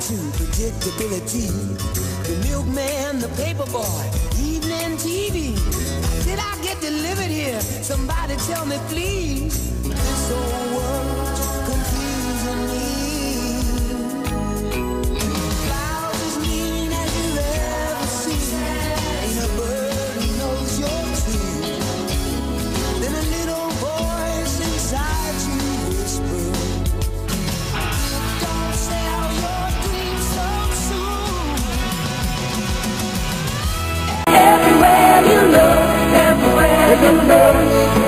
to predictability. The milkman, the paperboy, evening TV. Did I get delivered here? Somebody tell me, please. like a lost